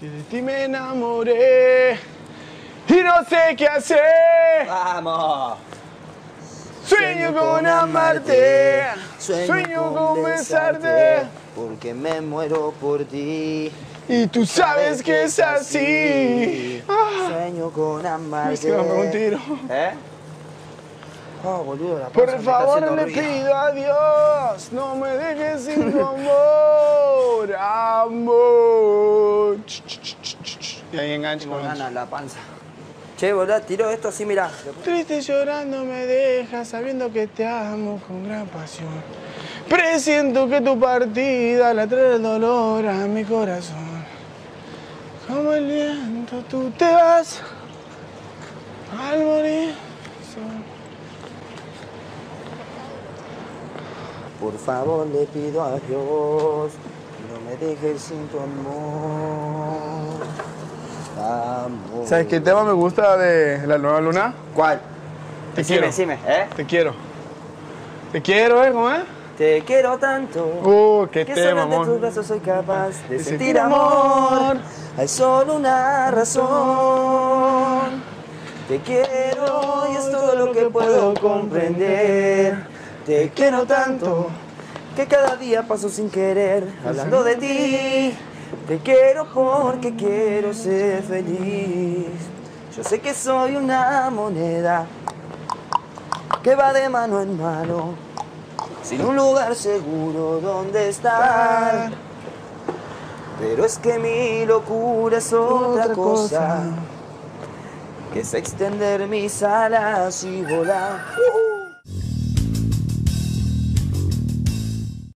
Que de ti me enamoré y no sé qué hacer. ¡Vamos! Sueño con amarte, sueño con besarte. Porque me muero por ti. Y tú sabes que es así. Ah, Sueño con amarte. Un tiro. ¿Eh? Oh, boludo, la Por favor le pido a Dios, no me dejes sin tu amor, amor. Y ahí engancho. Tengo engancho. ganas en la panza. Che, boludo, tiró esto así, mirá. Triste llorando me dejas sabiendo que te amo con gran pasión. Presiento que tu partida la trae el dolor a mi corazón. Como el viento tú te vas al morir. Por favor, le pido a Dios. No me dejes sin tu amor. Amor. ¿Sabes qué tema me gusta de la nueva luna? ¿Cuál? Te decime, quiero. decime, ¿eh? Te quiero. Te quiero, ¿eh? ¿Cómo es? Te quiero tanto. Uh, qué que tema, solo de tus amor. brazos soy capaz de, De sentir amor. amor. Hay solo una razón. Te quiero y es todo lo que puedo comprender. Te quiero tanto que cada día paso sin querer hablando de ti. Te quiero porque quiero ser feliz. Yo sé que soy una moneda que va de mano en mano sin un lugar seguro donde estar. Pero es que mi locura es otra, Otra cosa, cosa. que es extender mis alas y volar.